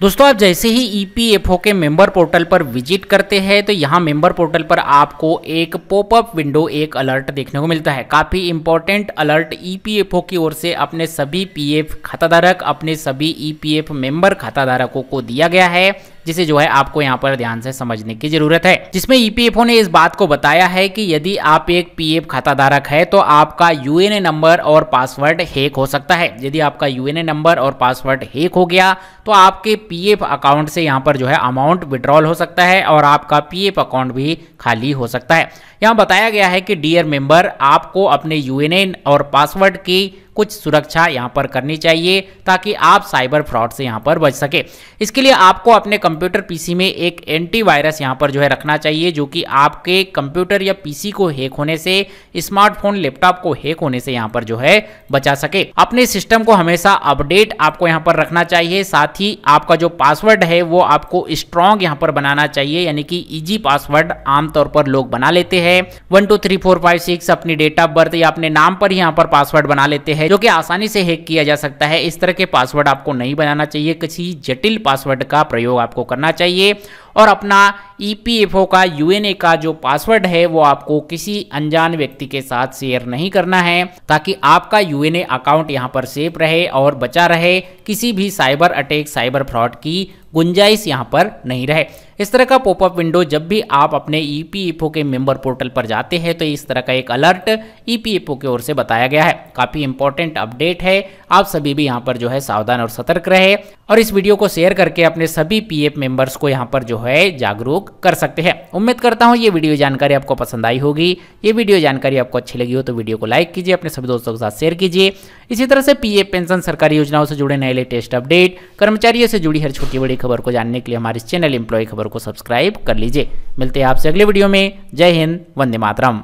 दोस्तों, आप जैसे ही ईपीएफओ के मेंबर पोर्टल पर विज़िट करते हैं तो यहाँ मेंबर पोर्टल पर आपको एक पॉपअप विंडो एक अलर्ट देखने को मिलता है। काफ़ी इंपॉर्टेंट अलर्ट ईपीएफओ की ओर से अपने सभी पीएफ खाताधारक, अपने सभी ईपीएफ मेंबर खाताधारकों को दिया गया है। जिसे जो है आपको यहाँ पर ध्यान से समझने की ज़रूरत है। जिसमें ईपीएफओ ने इस बात को बताया है कि यदि आप एक पीएफ खाताधारक है तो आपका यूएनए नंबर और पासवर्ड हैक हो सकता है। यदि आपका यूएनए नंबर और पासवर्ड हैक हो गया तो आपके पीएफ अकाउंट से यहाँ पर जो है अमाउंट विड्रॉल हो सकता है और आपका पीएफ अकाउंट भी खाली हो सकता है। यहाँ बताया गया है कि डियर मेंबर आपको अपने यूएनए और पासवर्ड की कुछ सुरक्षा यहाँ पर करनी चाहिए ताकि आप साइबर फ्रॉड से यहाँ पर बच सके। इसके लिए आपको अपने कंप्यूटर पीसी में एक एंटीवायरस यहाँ पर जो है रखना चाहिए, जो कि आपके कंप्यूटर या पीसी को हैक होने से, स्मार्टफ़ोन, लैपटॉप को हैक होने से यहाँ पर जो है बचा सके। अपने सिस्टम को हमेशा अपडेट आपको यहाँ पर रखना चाहिए, साथ ही आपका जो पासवर्ड है वो आपको स्ट्रॉन्ग यहाँ पर बनाना चाहिए, यानी कि इजी पासवर्ड आमतौर पर लोग बना लेते हैं। One, two, three, four, five, six, अपनी डेट ऑफ़ बर्थ या अपने नाम पर ही यहाँ पर पासवर्ड बना लेते हैं जो कि आसानी से हैक किया जा सकता है। इस तरह के पासवर्ड आपको नहीं बनाना चाहिए। किसी जटिल पासवर्ड का प्रयोग आपको करना चाहिए। और अपना ईपीएफओ का यूएनए का जो पासवर्ड है, वो आपको किसी अनजान व्यक्ति के साथ शेयर नहीं करना है, ताकि आपका यूएनए अकाउंट यहाँ पर सेफ़ रहे और बचा रहे। किसी भी साइबर अटैक साइबर फ्रॉड की गुंजाइश यहाँ पर नहीं रहे। इस तरह का पॉपअप विंडो जब भी आप अपने ईपीएफओ के मेंबर पोर्टल पर जाते हैं तो इस तरह का एक अलर्ट ईपीएफओ की ओर से बताया गया है। काफ़ी इंपॉर्टेंट अपडेट है। आप सभी भी यहाँ पर जो है सावधान और सतर्क रहे। और इस वीडियो को शेयर करके अपने सभी पीएफ मेंबर्स को यहाँ पर जो है, जागरूक कर सकते हैं। उम्मीद करता हूँ ये वीडियो जानकारी आपको पसंद आई होगी। ये वीडियो जानकारी आपको अच्छी लगी हो तो वीडियो को लाइक कीजिए, अपने सभी दोस्तों के साथ शेयर कीजिए। इसी तरह से पीएफ पेंशन सरकारी योजनाओं से जुड़े नए लेटेस्ट अपडेट, कर्मचारियों से जुड़ी हर छोटी बड़ी खबर को जानने के लिए हमारे चैनल एम्प्लॉय खबर को सब्सक्राइब कर लीजिए। मिलते हैं आपसे अगले वीडियो में। जय हिंद, वंदे मातरम।